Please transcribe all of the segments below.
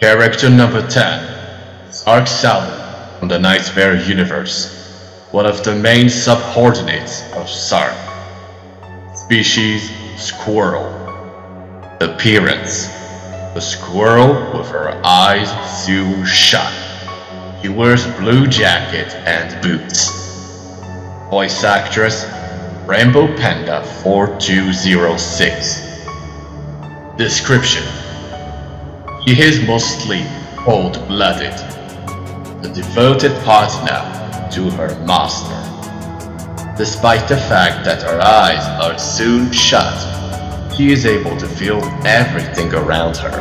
Character number 10 Sark Sally from the Nightmare universe, one of the main subordinates of Sark. Species Squirrel. Appearance A squirrel with her eyes sew shut. He wears blue jacket and boots. Voice actress Rainbow Panda 4206. Description He is mostly cold blooded, a devoted partner to her master. Despite the fact that her eyes are soon shut, she is able to feel everything around her.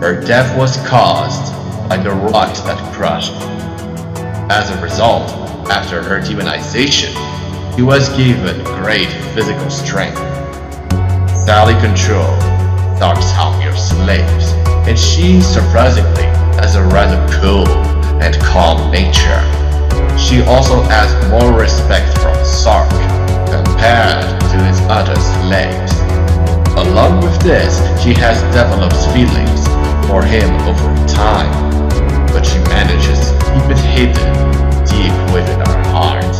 Her death was caused by the rock that crushed. As a result, after her demonization, he was given great physical strength. Sally controlled Sark's army of slaves, and she, surprisingly, has a rather cool and calm nature. She also has more respect from Sark compared to his other slaves. Along with this, she has developed feelings for him over time, but she manages to keep it hidden deep within her heart.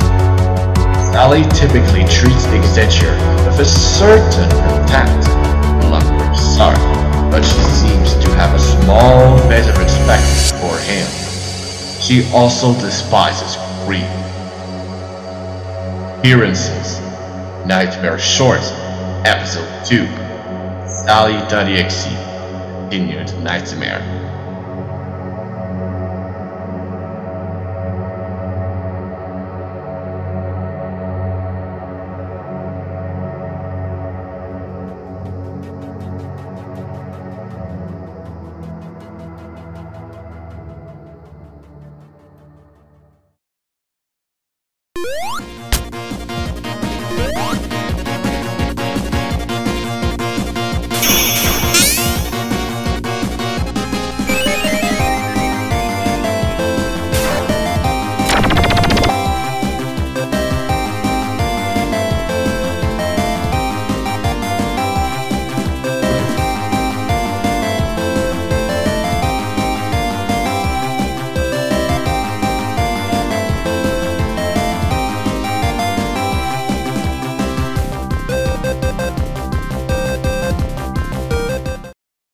Sally typically treats Xantier with a certain contempt, Sark, but she seems to have a small bit of respect for him. She also despises greed. Appearances Nightmare Short, Episode 2 Sally.exe Continued Nightmare